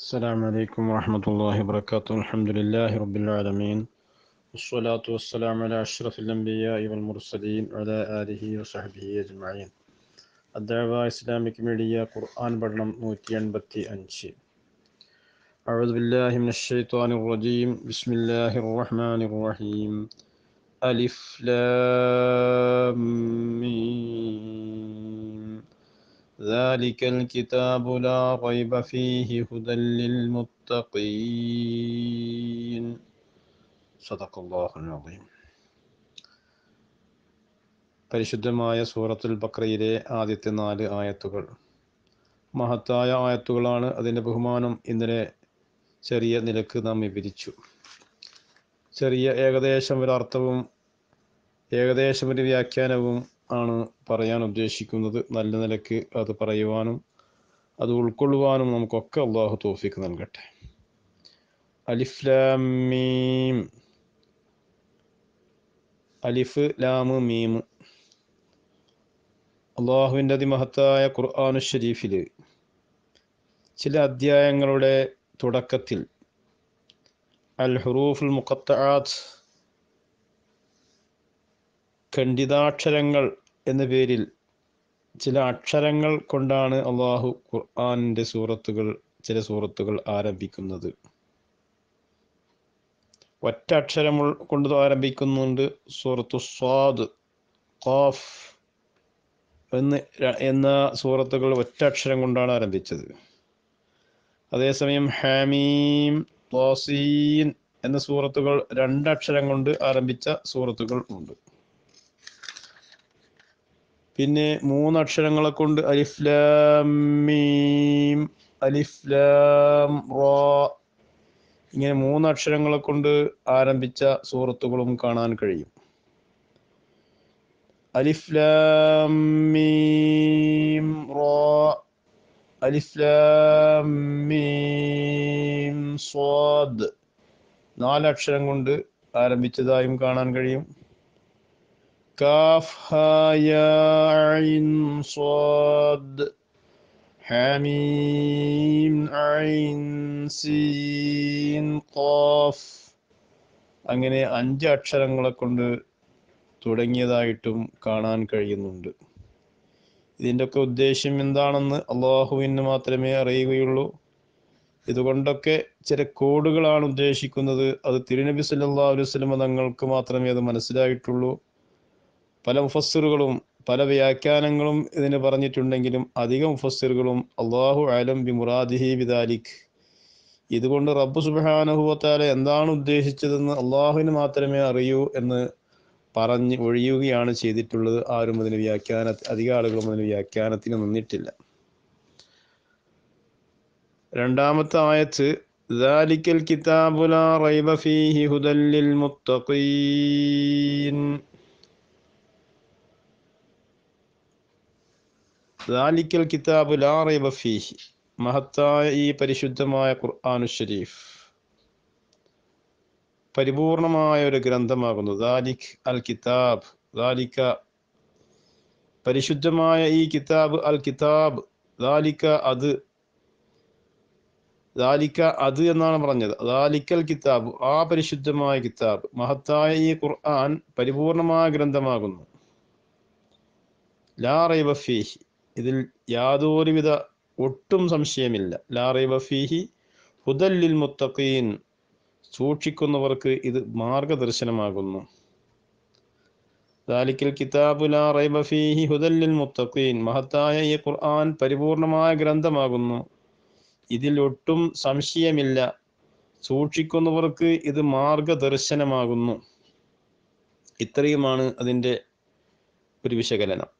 السلام عليكم ورحمة الله وبركاته. الحمد لله رب العالمين. والصلاة والسلام على أشرف الأنبياء والمرسلين وعلى آله وصحبه أجمعين. الدعوة إسلامك ميديا قرآن برنم نوتي أنبتي أنشي. أعوذ بالله من الشيطان الرجيم. بسم الله الرحمن الرحيم. ألف لام ميم. ذلك الكتاب لا ريب فيه هدى للمتقين صدق الله العظيم പരിശുദ്ധമായ സൂറത്തുൽ ബക്രയിലെ ആദ്യത്തെ നാല് ആയത്തുകൾ മഹത്തായ ആയത്തുകളാണ് അതിൻ്റെ ബഹുമാനം ഇന്നലെ ചെറിയ നിലക്ക് നാം വിവരിച്ചു ചെറിയ ഏകദേശം ഒരു അർത്ഥവും ഏകദേശം ഒരു വ്യാഖ്യാനവും ആണ് പറയാൻ ഉദ്ദേശിക്കുന്നത്. നല്ല നിലയ്ക്ക് അത് പറയുവാനും അത് ഉൾക്കൊള്ളുവാനും നമുക്കൊക്കെ അള്ളാഹു തോഫിക്ക് നൽകട്ടെ. അലിഫ് മീം. അലിഫ് ലാമ് മീം. അള്ളാഹുവിന്റെ അതിമഹത്തായ ഖുർആാനു ഷരീഫിൽ ചില അധ്യായങ്ങളുടെ തുടക്കത്തിൽ അൽ ഹുറൂഫുൽ മുഖത്താത്ത് ഖണ്ഡിതാക്ഷരങ്ങൾ എന്ന പേരിൽ ചില അക്ഷരങ്ങൾ കൊണ്ടാണ് അള്ളാഹു ഖുർആാനിന്റെ സൂറത്തുകൾ ചില സൂറത്തുകൾ ആരംഭിക്കുന്നത്. ഒറ്റ അക്ഷരം കൊണ്ട് ആരംഭിക്കുന്നുണ്ട്. സൂറത്തു സ്വാദ് ഖാഫ് എന്ന് എന്ന സൂറത്തുകൾ ഒറ്റ അക്ഷരം കൊണ്ടാണ് ആരംഭിച്ചത്. അതേസമയം ഹാമീം തോസീൻ എന്ന സൂറത്തുകൾ രണ്ടക്ഷരം കൊണ്ട് ആരംഭിച്ച സൂറത്തുകൾ ഉണ്ട്. പിന്നെ മൂന്ന് അക്ഷരങ്ങളെ കൊണ്ട് അലിഫ്ലാമീം അലിഫ്ലാം റോ. ഇങ്ങനെ മൂന്ന് അക്ഷരങ്ങളെ കൊണ്ട് ആരംഭിച്ച സൂറത്തുകളും കാണാൻ കഴിയും. അലിഫ്ലാമീം റോ. അലിഫ്ലാമീം സ്വാദ്. നാലക്ഷരം കൊണ്ട് ആരംഭിച്ചതായും കാണാൻ കഴിയും. كاف ها يا عين صاد حميم عين سين قاف അങ്ങനെ അഞ്ച് അക്ഷരങ്ങളെ കൊണ്ട് തുടങ്ങിയതായിട്ടും കാണാൻ കഴിയുന്നുണ്ട് ഇതിൻ്റെ ഒക്കെ ഉദ്ദേശ്യം എന്താണെന്ന് അള്ളാഹുവിന് മാത്രമേ അറിയുകയുള്ളൂ ഇതുകൊണ്ടൊക്കെ ചില കോഡുകളാണ് ഉദ്ദേശിക്കുന്നത് അത് തിരുനബി സല്ലാ അലൈഹി സ്വലമ തങ്ങൾക്ക് മാത്രമേ അത് മനസ്സിലായിട്ടുള്ളൂ പല മുഫസ്സിറുകളും പല വ്യാഖ്യാനങ്ങളും ഇതിന് പറഞ്ഞിട്ടുണ്ടെങ്കിലും അധിക മുഫസ്സിറുകളും അള്ളാഹു ആലം ബി മുറാദിഹി ബിദാലിഖ് ഇതുകൊണ്ട് റബ്ബ് സുബാനുഭവത്താലെ എന്താണ് ഉദ്ദേശിച്ചതെന്ന് അള്ളാഹുവിന് മാത്രമേ അറിയൂ എന്ന് പറഞ്ഞ് ഒഴിയുകയാണ് ചെയ്തിട്ടുള്ളത് ആരും അതിന് വ്യാഖ്യാന അധിക ആളുകളും അതിന് വ്യാഖ്യാനത്തിന് നിന്നിട്ടില്ല രണ്ടാമത്തെ ആയത്ത് ذلك الكتاب لا ريب فيه هدى للمتقين ദാലിക്കൽ കിതാബ് ലാ റൈബ ഫീഹി മഹത്തായ ഈ പരിശുദ്ധമായ ഖുർആാനു ഷരീഫ് പരിപൂർണമായ ഒരു ഗ്രന്ഥമാകുന്നു. ദാലിഖ് അൽ കിതാബ്. ദാലിക്ക പരിശുദ്ധമായ ഈ കിതാബ് അൽ കിതാബ്. ദാലിക്ക അത് ദാലിക്ക അത് എന്നാണ് പറഞ്ഞത്. ദാലിക്കൽ കിതാബ് ആ പരിശുദ്ധമായ കിതാബ്. മഹത്തായ ഈ ഖുർആൻ പരിപൂർണമായ ഗ്രന്ഥമാകുന്നു. ലാ റൈബ ഫീഹി. ഇതിൽ യാതൊരുവിധ ഒട്ടും സംശയമില്ല. ലാറി വഫീഹി ഹുദല്ലിൽ മുത്തഖീൻ. സൂക്ഷിക്കുന്നവർക്ക് ഇത് മാർഗദർശനമാകുന്നു. ദാലിക്കൽ കിതാബു ലാ റൈബ ഫീഹി ഹുദല്ലിൽ മുത്തഖീൻ. മഹത്തായ ഈ ഖുർആൻ പരിപൂർണമായ ഗ്രന്ഥമാകുന്നു. ഇതിൽ ഒട്ടും സംശയമില്ല. സൂക്ഷിക്കുന്നവർക്ക് ഇത് മാർഗദർശനമാകുന്നു. ഇത്രയുമാണ് അതിന്റെ ഒരു വിശകലനം.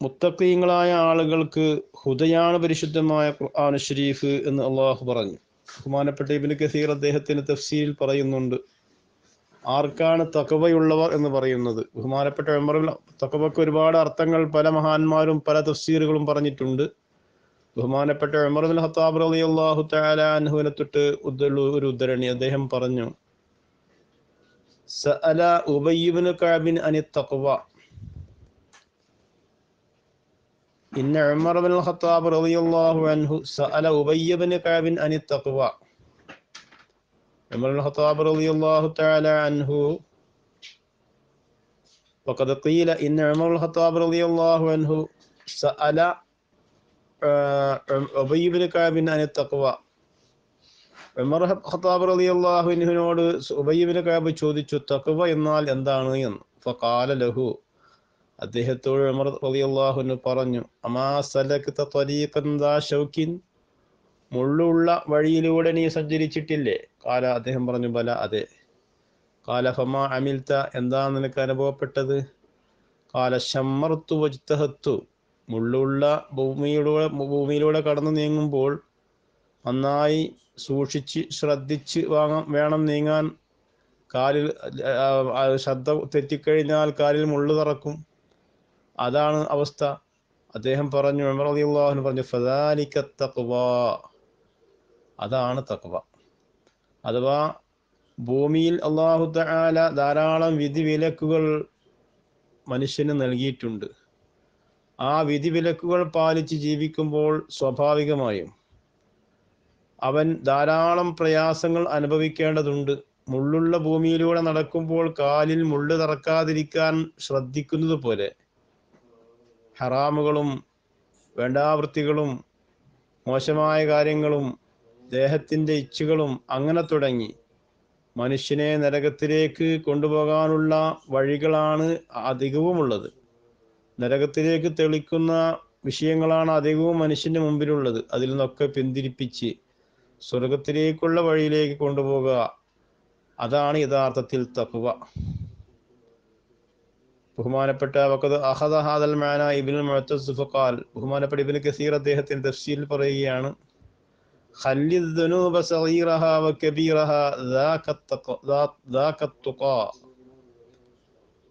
മുത്തക്കീങ്ങളായ ആളുകൾക്ക് ഹുദയാണ് പരിശുദ്ധമായ ഖുർആൻ ഷരീഫ് എന്ന് അള്ളാഹു പറഞ്ഞു. ബഹുമാനപ്പെട്ട ഇബിന് കസീർ അദ്ദേഹത്തിന് തഫ്സീൽ പറയുന്നുണ്ട്. ആർക്കാണ് തക്കവയുള്ളവർ എന്ന് പറയുന്നത്? ബഹുമാനപ്പെട്ട മെമ്പറിൽ തക്കവക്ക് ഒരുപാട് അർത്ഥങ്ങൾ പല മഹാന്മാരും പല തഫ്സീറുകളും പറഞ്ഞിട്ടുണ്ട്. ബഹുമാനപ്പെട്ട ഉമർ ബിൻ ഹത്താബ് അലി അള്ളാഹു തആലാൻഹുവിനെ തൊട്ട് ഒരു ഉദ്ധരണി അദ്ദേഹം പറഞ്ഞു സഅല ഉബയ്യുബിന് കാബിൻ അനി തഖ്വ إن عمر بن الخطاب رضي الله عنه سأل أبي بن كعب عن التقوى عمر بن الخطاب رضي الله تعالى عنه وقد قيل إن عمر بن الخطاب رضي الله عنه سأل آه، أبي بن كعب عن التقوى ഉമർ ഖത്താബ് റളിയല്ലാഹു അൻഹുവിനോട് ഉബയ്യബിന് കാബ് ചോദിച്ചു തഖ്വ എന്നാൽ എന്താണ് എന്ന് ഫഖാല ലഹു അദ്ദേഹത്തോട് ഉമർ റളിയല്ലാഹു അൻഹു പറഞ്ഞു അമാ സലക്ത ദാ മുള്ളുള്ള വഴിയിലൂടെ നീ സഞ്ചരിച്ചിട്ടില്ലേ? കാല അദ്ദേഹം പറഞ്ഞു ബല അതെ. കാല ഫമാ അമിൽത്ത എന്താ നിനക്ക് അനുഭവപ്പെട്ടത്? കാല ഷമ്മർത്തു വജ്തഹത്തു. മുള്ളുള്ള ഭൂമിയിലൂടെ ഭൂമിയിലൂടെ കടന്നു നീങ്ങുമ്പോൾ നന്നായി സൂക്ഷിച്ച് ശ്രദ്ധിച്ച് വാങ്ങാൻ വേണം നീങ്ങാൻ. കാലിൽ ശ്രദ്ധ തെറ്റിക്കഴിഞ്ഞാൽ കാലിൽ മുള്ളു തറക്കും. അതാണ് അവസ്ഥ. അദ്ദേഹം പറഞ്ഞു അള്ളാഹു പറഞ്ഞു ഫദാലിക തഖ്വ. അതാണ് തക്വ അഥവാ ഭൂമിയിൽ അള്ളാഹു തആല ധാരാളം വിധിവിലക്കുകൾ മനുഷ്യന് നൽകിയിട്ടുണ്ട്. ആ വിധിവിലക്കുകൾ പാലിച്ച് ജീവിക്കുമ്പോൾ സ്വാഭാവികമായും അവൻ ധാരാളം പ്രയാസങ്ങൾ അനുഭവിക്കേണ്ടതുണ്ട്. മുള്ളുള്ള ഭൂമിയിലൂടെ നടക്കുമ്പോൾ കാലിൽ മുള്ളു തറക്കാതിരിക്കാൻ ശ്രദ്ധിക്കുന്നത് പോലെ ഹറാമുകളും വേണ്ടാവൃത്തികളും മോശമായ കാര്യങ്ങളും ദേഹത്തിന്റെ ഇച്ഛകളും അങ്ങനെ തുടങ്ങി. മനുഷ്യനെ നരകത്തിലേക്ക് കൊണ്ടുപോകാനുള്ള വഴികളാണ് അധികവുമുള്ളത്. നരകത്തിലേക്ക് തെളിക്കുന്ന വിഷയങ്ങളാണ് അധികവും മനുഷ്യന്റെ മുമ്പിലുള്ളത്. അതിൽ നിന്നൊക്കെ പിന്തിരിപ്പിച്ച് സ്വർഗത്തിലേക്കുള്ള വഴിയിലേക്ക് കൊണ്ടുപോകുക. അതാണ് യഥാർത്ഥത്തിൽ തഖ്വ ബഹുമാനപ്പെട്ട വക്കത് അഹദ ഹാദൽ മാന ഇബിൻ ബഹുമാനപ്പെട്ട ഇബിൻ കസീർ അദ്ദേഹത്തിന്റെ തഫ്സീൽ പറയുകയാണ്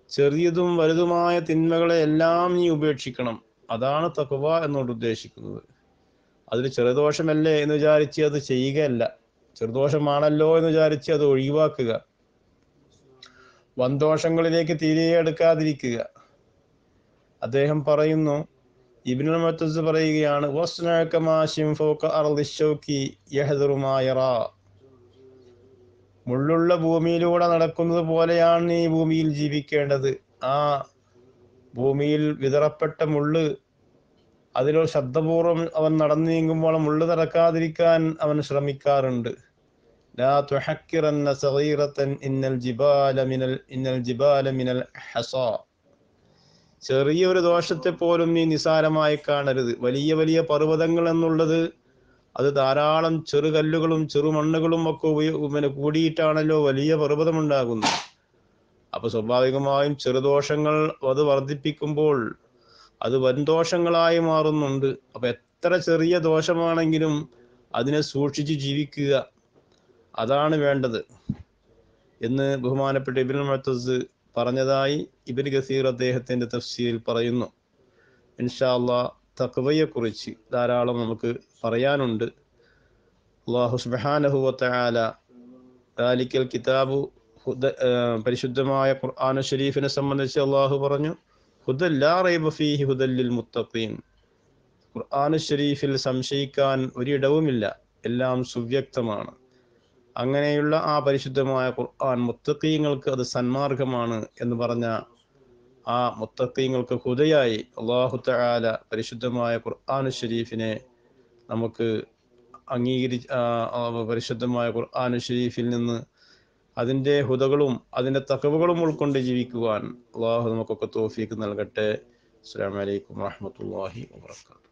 ചെറിയതും വലുതുമായ തിന്മകളെ എല്ലാം നീ ഉപേക്ഷിക്കണം. അതാണ് തക്കുവ എന്നോട് ഉദ്ദേശിക്കുന്നത്. അതിൽ ചെറുദോഷമല്ലേ എന്ന് വിചാരിച്ച് അത് ചെയ്യുകയല്ല. ചെറുദോഷമാണല്ലോ എന്ന് വിചാരിച്ച് അത് ഒഴിവാക്കുക. വൻദോഷങ്ങളിലേക്ക് തീരെ എടുക്കാതിരിക്കുക അദ്ദേഹം പറയുന്നു ഇബ്നുൽ മത്തസ് പറയുകയാണ് മുള്ളുള്ള ഭൂമിയിലൂടെ നടക്കുന്നത് പോലെയാണ് ഈ ഭൂമിയിൽ ജീവിക്കേണ്ടത്. ആ ഭൂമിയിൽ വിതറപ്പെട്ട മുള്ള് അതിലൊരു ശബ്ദപൂർവം അവൻ നടന്നു നീങ്ങുമ്പോൾ മുള്ളു നടക്കാതിരിക്കാൻ അവൻ ശ്രമിക്കാറുണ്ട്. ലാ തുഹക്കിറന്ന സഗീറത്തൻ ഇന്നൽ ജിബാല മിനൽ ഇന്നൽ ജിബാല മിനൽ ഹസാ ചെറിയൊരു ദോഷത്തെ പോലും നീ നിസാരമായി കാണരുത്. വലിയ വലിയ പർവതങ്ങൾ എന്നുള്ളത് അത് ധാരാളം ചെറുകല്ലുകളും ചെറുമണ്ണുകളും ഒക്കെ ഉപയോഗ കൂടിയിട്ടാണല്ലോ വലിയ പർവതം ഉണ്ടാകുന്നത് അപ്പൊ സ്വാഭാവികമായും ചെറുദോഷങ്ങൾ അത് വർദ്ധിപ്പിക്കുമ്പോൾ അത് വൻദോഷങ്ങളായി മാറുന്നുണ്ട്. അപ്പൊ എത്ര ചെറിയ ദോഷമാണെങ്കിലും അതിനെ സൂക്ഷിച്ച് ജീവിക്കുക. അതാണ് വേണ്ടത് എന്ന് ബഹുമാനപ്പെട്ട ഇബിൻ മഹത്തസ് പറഞ്ഞതായി ഇബിൻ ഗസീർ അദ്ദേഹത്തിന്റെ തഫ്സീൽ പറയുന്നു. ഇൻഷാല്ല തക്വയെക്കുറിച്ച് തക്വയെ കുറിച്ച് ധാരാളം നമുക്ക് പറയാനുണ്ട്. അള്ളാഹു സുബ്ഹാനഹു വതആല ദാലിക്കൽ കിതാബു പരിശുദ്ധമായ ഖുർആൻ ഷരീഫിനെ സംബന്ധിച്ച് അള്ളാഹു പറഞ്ഞു ഹുദൽ ഹുദല്ലിൽ മുത്തഖീൻ. ഖുർആൻ ഷരീഫിൽ സംശയിക്കാൻ ഒരിടവുമില്ല. എല്ലാം സുവ്യക്തമാണ്. അങ്ങനെയുള്ള ആ പരിശുദ്ധമായ ഖുർആൻ മുത്തക്കീങ്ങൾക്ക് അത് സന്മാർഗമാണ് എന്ന് പറഞ്ഞ ആ മുത്തക്കീങ്ങൾക്ക് ഹുദയായി അള്ളാഹു തആല പരിശുദ്ധമായ ഖുർആൻ ഷരീഫിനെ നമുക്ക് അംഗീകരി പരിശുദ്ധമായ ഖുർആൻ ഷരീഫിൽ നിന്ന് അതിന്റെ ഹുദകളും അതിന്റെ തക്കവുകളും ഉൾക്കൊണ്ട് ജീവിക്കുവാൻ അള്ളാഹു നമുക്കൊക്കെ തോഫീക്ക് നൽകട്ടെ. അസ്സാം വലൈക്കും വാഹമത്തല്ലാഹി വാബർക്കാത്തു